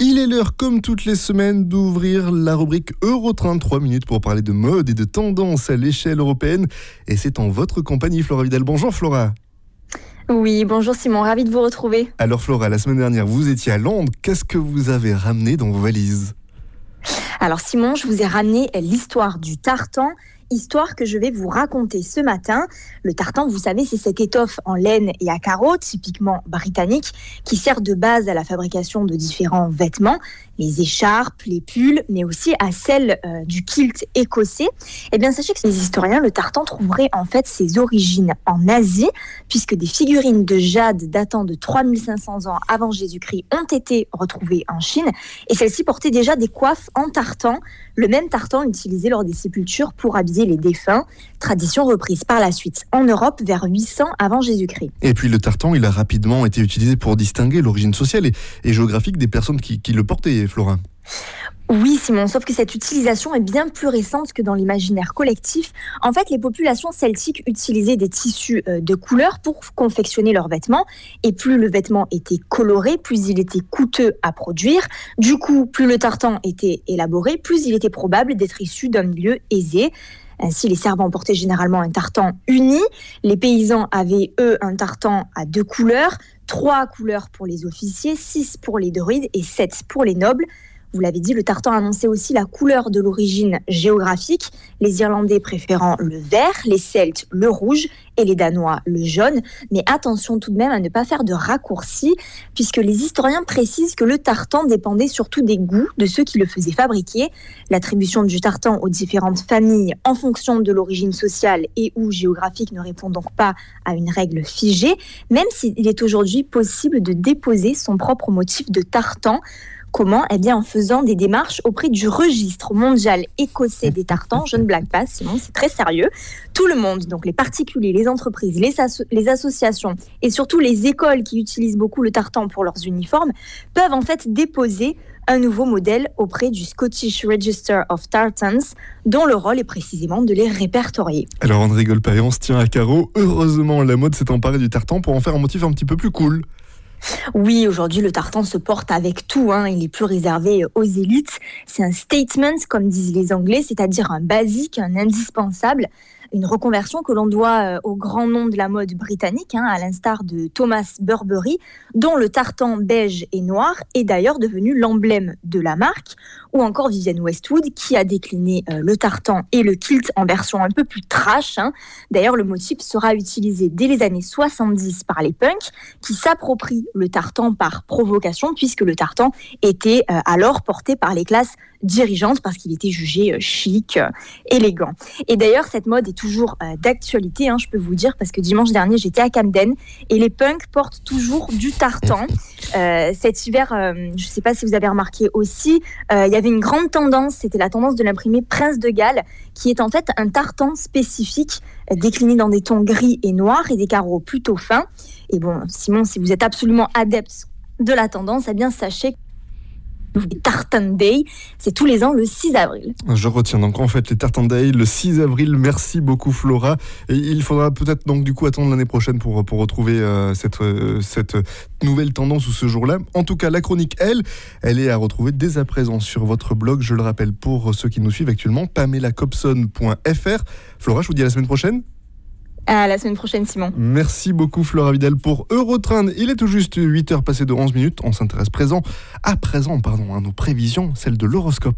Il est l'heure, comme toutes les semaines, d'ouvrir la rubrique Eurotrain 3 minutes pour parler de mode et de tendance à l'échelle européenne. Et c'est en votre compagnie, Flora Vidal. Bonjour Flora. Oui, bonjour Simon, ravi de vous retrouver. Alors Flora, la semaine dernière, vous étiez à Londres. Qu'est-ce que vous avez ramené dans vos valises? Alors Simon, je vous ai ramené l'histoire du tartan histoire que je vais vous raconter ce matin. Le tartan, vous savez, c'est cette étoffe en laine et à carreaux, typiquement britannique, qui sert de base à la fabrication de différents vêtements, les écharpes, les pulls, mais aussi à celle euh, du kilt écossais. Eh bien, sachez que les historiens, le tartan trouverait en fait ses origines en Asie, puisque des figurines de jade datant de 3500 ans avant Jésus-Christ ont été retrouvées en Chine, et celles-ci portaient déjà des coiffes en tartan, le même tartan utilisé lors des sépultures pour habiller les défunts, tradition reprise par la suite en Europe vers 800 avant Jésus-Christ. Et puis le tartan, il a rapidement été utilisé pour distinguer l'origine sociale et, géographique des personnes qui, qui le portaient, Florin. Oui, Simon, sauf que cette utilisation est bien plus récente que dans l'imaginaire collectif. En fait, les populations celtiques utilisaient des tissus euh, de couleur pour confectionner leurs vêtements. Et plus le vêtement était coloré, plus il était coûteux à produire. Du coup, plus le tartan était élaboré, plus il était probable d'être issu d'un milieu aisé. Ainsi, les servants portaient généralement un tartan uni. Les paysans avaient, eux, un tartan à deux couleurs, trois couleurs pour les officiers, six pour les druides et sept pour les nobles. Vous l'avez dit, le tartan annonçait aussi la couleur de l'origine géographique, les Irlandais préférant le vert, les Celtes le rouge et les Danois le jaune. Mais attention tout de même à ne pas faire de raccourcis, puisque les historiens précisent que le tartan dépendait surtout des goûts de ceux qui le faisaient fabriquer. L'attribution du tartan aux différentes familles en fonction de l'origine sociale et ou géographique ne répond donc pas à une règle figée, même s'il est aujourd'hui possible de déposer son propre motif de tartan Comment Eh bien, en faisant des démarches auprès du registre mondial écossais des tartans. Je ne blague pas, sinon c'est très sérieux. Tout le monde, donc les particuliers, les entreprises, les, associations et surtout les écoles qui utilisent beaucoup le tartan pour leurs uniformes, peuvent en fait déposer un nouveau modèle auprès du Scottish Register of Tartans, dont le rôle est précisément de les répertorier. Alors on ne on se tient à carreau. Heureusement, la mode s'est emparée du tartan pour en faire un motif un petit peu plus cool. Oui, aujourd'hui, le tartan se porte avec tout. Hein. Il est plus réservé aux élites. C'est un statement, comme disent les Anglais, c'est-à-dire un basique, un indispensable une reconversion que l'on doit euh, au grand nom de la mode britannique, hein, à l'instar de Thomas Burberry, dont le tartan beige et noir est d'ailleurs devenu l'emblème de la marque, ou encore Vivienne Westwood, qui a décliné euh, le tartan et le kilt en version un peu plus trash. Hein. D'ailleurs, le motif sera utilisé dès les années 70 par les punks, qui s'approprient le tartan par provocation, puisque le tartan était euh, alors porté par les classes dirigeantes, parce qu'il était jugé chic, élégant. Et d'ailleurs, cette mode est toujours euh, d'actualité, hein, je peux vous dire, parce que dimanche dernier, j'étais à Camden et les punks portent toujours du tartan. Euh, cet hiver, euh, je ne sais pas si vous avez remarqué aussi, il y avait une grande tendance, c'était la tendance de l'imprimé Prince de Galles, qui est en fait un tartan spécifique décliné dans des tons gris et noirs et des carreaux plutôt fins. Et bon, Simon, si vous êtes absolument adepte de la tendance, eh bien sachez les Tartan Day. C'est tous les ans le 6 avril. Je retiens donc en fait les Tartan Day le 6 avril. Merci beaucoup Flora. Et il faudra peut-être donc du coup attendre l'année prochaine pour, pour retrouver euh, cette, euh, cette nouvelle tendance ou ce jour-là. En tout cas, la chronique, elle, elle est à retrouver dès à présent sur votre blog. Je le rappelle pour ceux qui nous suivent actuellement, pamelacobson.fr. Flora, je vous dis à la semaine prochaine. À la semaine prochaine, Simon. Merci beaucoup, Flora Vidal, pour Eurotrain. Il est tout juste 8 heures passées de 11 minutes. On s'intéresse présent, à présent, pardon, à nos prévisions, celles de l'horoscope.